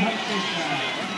Hutchinson. In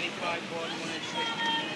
35 ball,